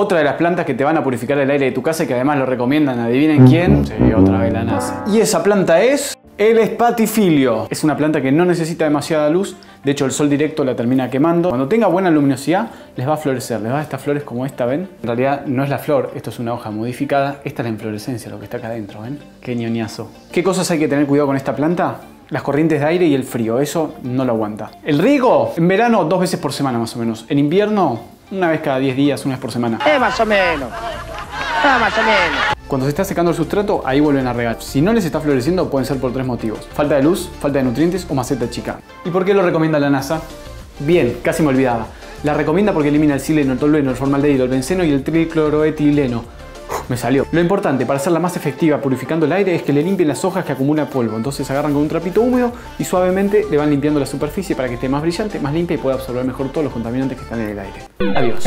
Otra de las plantas que te van a purificar el aire de tu casa y que además lo recomiendan, adivinen quién. Sí, otra vez la NASA. Y esa planta es el espatifilio. Es una planta que no necesita demasiada luz, de hecho el sol directo la termina quemando. Cuando tenga buena luminosidad les va a florecer, les va a estas flores como esta, ¿ven? En realidad no es la flor, esto es una hoja modificada, esta es la inflorescencia, lo que está acá adentro, ¿ven? Qué ñoñazo. ¿Qué cosas hay que tener cuidado con esta planta? Las corrientes de aire y el frío, eso no lo aguanta. El riego, en verano dos veces por semana más o menos. En invierno, una vez cada 10 días, una vez por semana. Eh, más o menos. Ah, más o menos. Cuando se está secando el sustrato, ahí vuelven a regar. Si no les está floreciendo, pueden ser por tres motivos. Falta de luz, falta de nutrientes o maceta chica. ¿Y por qué lo recomienda la NASA? Bien, casi me olvidaba. La recomienda porque elimina el sileno, el tolueno, el formaldehído, el benceno y el tricloroetileno. Me salió. Lo importante para hacerla más efectiva purificando el aire es que le limpien las hojas que acumulan polvo. Entonces agarran con un trapito húmedo y suavemente le van limpiando la superficie para que esté más brillante, más limpia y pueda absorber mejor todos los contaminantes que están en el aire. Adiós.